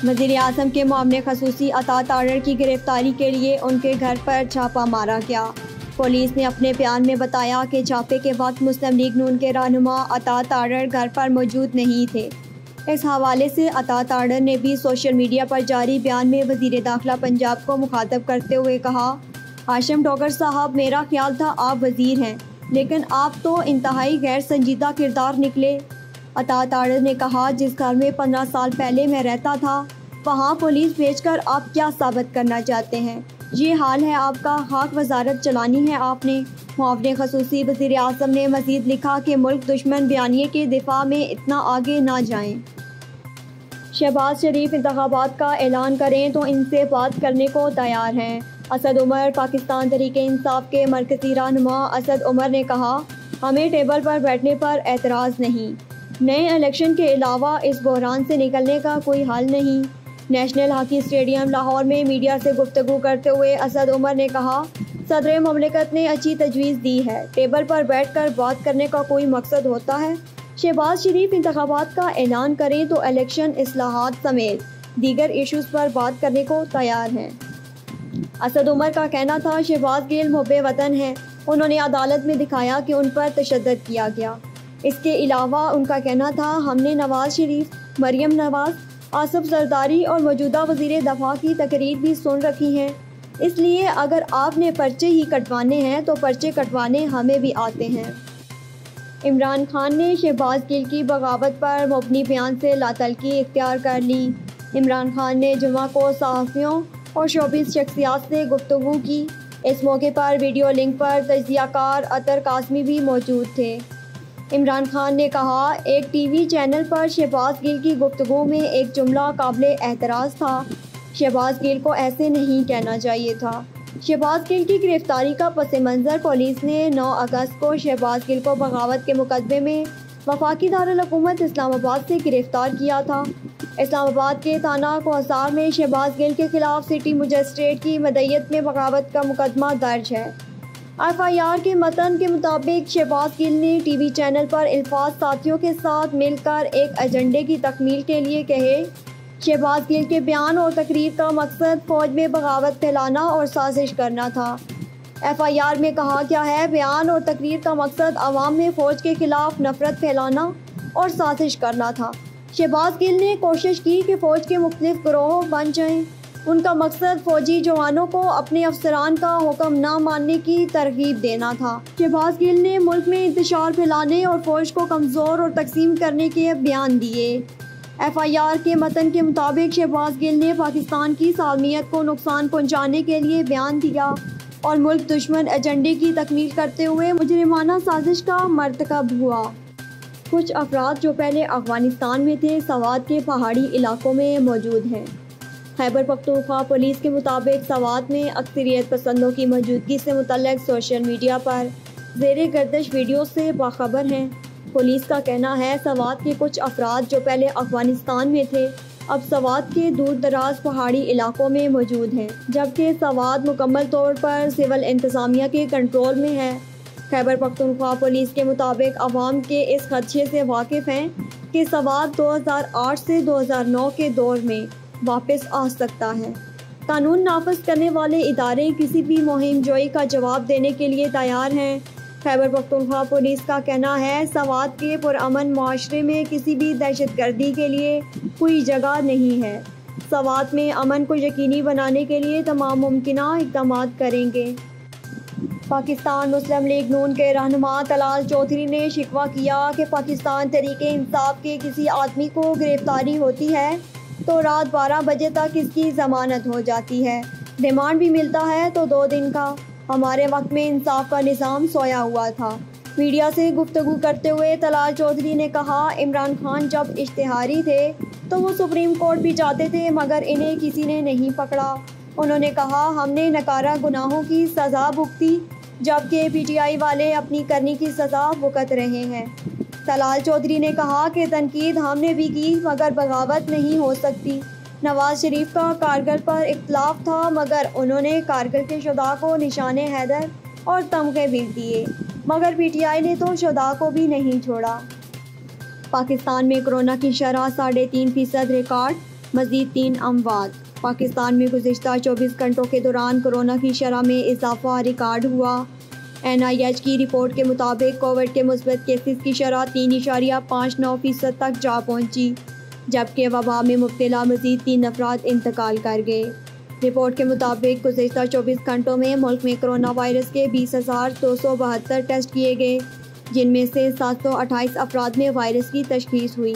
वज़ीर अजम के मामले खसूसी अता ताड़र की गिरफ्तारी के लिए उनके घर पर छापा मारा गया। पुलिस ने अपने बयान में बताया कि छापे के वक्त मुस्लिम लीग नून के रहनुमा अता ताड़र घर पर मौजूद नहीं थे। इस हवाले से अता ताड़र ने भी सोशल मीडिया पर जारी बयान में वज़ीर दाखिला पंजाब को मुखातब करते हुए कहा हाशिम डॉगर साहब, मेरा ख्याल था आप वज़ीर हैं, लेकिन आप तो इंतहाई गैर संजीदा किरदार निकले। अता ने कहा, जिस घर में पंद्रह साल पहले मैं रहता था, वहाँ पुलिस भेजकर आप क्या साबित करना चाहते हैं? ये हाल है आपका। हाक वजारत चलानी है आपने। मुआवने खसूसी वज़ीर अजम ने मजीद लिखा कि मुल्क दुश्मन बयानी के दिफा में इतना आगे ना जाएँ। शहबाज शरीफ इंतबात का ऐलान करें तो इनसे बात करने को तैयार हैं। असद उमर, पाकिस्तान तरीके इंसाफ के मरकजी रहनुमा असद उमर ने कहा, हमें टेबल पर बैठने पर एतराज़ नहीं। नए इलेक्शन के अलावा इस बहरान से निकलने का कोई हल नहीं। नेशनल हॉकी स्टेडियम लाहौर में मीडिया से गुफ्तु करते हुए असद उमर ने कहा, सदर ममलिकत ने अच्छी तजवीज़ दी है। टेबल पर बैठ कर बात करने का कोई मकसद होता है? शहबाज शरीफ इंतबात का ऐलान करें तो इलेक्शन असलाहत समेत दीगर इशूज़ पर बात करने को तैयार हैं। असद उमर का कहना था, शहबाज गिल मुहब वतन है। उन्होंने अदालत में दिखाया कि उन पर तशद किया गया। इसके अलावा उनका कहना था, हमने नवाज़ शरीफ, मरियम नवाज़, आसफ जरदारी और मौजूदा वज़ीर दफ़ा की तकरीर भी सुन रखी हैं। इसलिए अगर आपने पर्चे ही कटवाने हैं तो पर्चे कटवाने हमें भी आते हैं। इमरान खान ने शहबाज गिल की बगावत पर मबनी बयान से लातलकी इख्तियार कर ली। इमरान खान ने जुमा को सहाफ़ियों और शोबिस शख्सियात से गुफ्तु की। इस मौके पर वीडियो लिंक पर तजियाकार अतर कासमी भी मौजूद थे। इमरान खान ने कहा, एक टीवी चैनल पर शहबाज गिल की गुफ्तु में एक जुमला काबिल एतराज़ था। शहबाज गिल को ऐसे नहीं कहना चाहिए था। शहबाज गिल की गिरफ्तारी का पस मंज़र पुलिस ने 9 अगस्त को शहबाज गिल को बगावत के मुकदमे में वफाकी दारकूमत इस्लामाबाद से गिरफ़्तार किया था। इस्लामाबाद के थाना कोसार में शहबाज गिल के खिलाफ सिटी मजिस्ट्रेट की मदैत में बगावत का मुकदमा दर्ज है। एफ़ आई आर के मतन के मुताबिक शहबाज गिल ने टी वी चैनल पर अल्फाज साथियों के साथ मिलकर एक एजेंडे की तकमील के लिए कहे। शहबाज गिल के बयान और तकरीर का मकसद फ़ौज में बगावत फैलाना और साजिश करना था। एफ़ आई आर में कहा गया है, बयान और तकरीर का मकसद आवाम में फ़ौज के ख़िलाफ़ नफरत फैलाना और साजिश करना था। शहबाज गिल ने कोशिश की कि फ़ौज के मुख्तलिफ़ ग्रोह बन जाएँ। उनका मकसद फौजी जवानों को अपने अफसरान का हुक्म न मानने की तरगीब देना था। शहबाज गिल ने मुल्क में इंतशार फैलाने और फौज को कमज़ोर और तकसीम करने के बयान दिए। एफ़ आई आर के मतन के मुताबिक शहबाज गिल ने पाकिस्तान की सालमियत को नुकसान पहुँचाने के लिए बयान दिया और मुल्क दुश्मन एजेंडे की तकमील करते हुए मुजरमाना साजिश का मरतकब हुआ। कुछ अफराद जो पहले अफ़गानिस्तान में थे, सवाद के पहाड़ी इलाकों में मौजूद हैं। खैबर पख्तूनख्वा पुलिस के मुताबिक सवात में अक्सरियत पसंदों की मौजूदगी से मुतल सोशल मीडिया पर जेर गर्दश वीडियो से बाखबर हैं। पुलिस का कहना है सवात के कुछ अफराद जो पहले अफ़गानिस्तान में थे, अब सवात के दूर दराज पहाड़ी इलाकों में मौजूद हैं, जबकि सवात मुकम्मल तौर पर सिविल इंतज़ामिया के कंट्रोल में है। खैबर पख्तूनख्वा पुलिस के मुताबिक अवाम के इस खदशे से वाकिफ़ हैं कि सवात 2008 से 2009 के दौर में वापस आ सकता है। कानून नाफज करने वाले इदारे किसी भी मुहिम जोई का जवाब देने के लिए तैयार हैं। खैबर पख्तूनख्वा पुलिस का कहना है, सवाद के पुरअमन माशरे में किसी भी दहशत गर्दी के लिए कोई जगह नहीं है। सवाद में अमन को यकीनी बनाने के लिए तमाम मुमकिन इकदाम करेंगे। पाकिस्तान मुस्लिम लीग नून के रहनुमा तलाल चौधरी ने शिकवा किया कि पाकिस्तान तरीके इंसाफ के किसी आदमी को गिरफ्तारी होती है। तो रात बारह बजे तक इसकी ज़मानत हो जाती है। रिमांड भी मिलता है तो दो दिन का। हमारे वक्त में इंसाफ का निज़ाम सोया हुआ था। मीडिया से गुफ्तु करते हुए तलाल चौधरी ने कहा, इमरान खान जब इश्तहारी थे तो वो सुप्रीम कोर्ट भी जाते थे, मगर इन्हें किसी ने नहीं पकड़ा। उन्होंने कहा, हमने नकारा गुनाहों की सज़ा भुगती, जबकि पीटीआई वाले अपनी करनी की सज़ा भुगत रहे हैं। तलाल चौधरी ने कहा कि तनकीद हमने भी की, मगर बगावत नहीं हो सकती। नवाज़ शरीफ का कारगिल पर इख्तलाफ था, मगर उन्होंने कारगिल के शुदा को निशान हैदर और तमगे भी दिए। मगर पीटीआई ने तो शुदा को भी नहीं छोड़ा। पाकिस्तान में कोरोना की शरह साढ़े तीन फ़ीसद रिकॉर्ड, मजीद तीन अमवात। पाकिस्तान में गुजशत चौबीस घंटों के दौरान कोरोना की शरह में इजाफा रिकॉर्ड हुआ। एन आई एच की रिपोर्ट के मुताबिक कोविड के मुस्बत केसेस की शरह तीन इशारिया पाँच नौ फ़ीसद तक जा पहुँची, जबकि वबा में मुबतला मजीद तीन अफराद इंतकाल कर गए। रिपोर्ट के मुताबिक गुजशत चौबीस घंटों में मुल्क में कोरोना वायरस के बीस हज़ार दो सौ बहत्तर टेस्ट किए गए, जिनमें से सात सौ अट्ठाईस अफराद में वायरस की तशखीस हुई।